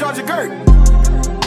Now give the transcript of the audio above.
George Gert.